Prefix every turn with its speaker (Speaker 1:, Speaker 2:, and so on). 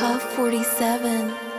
Speaker 1: Puff 47.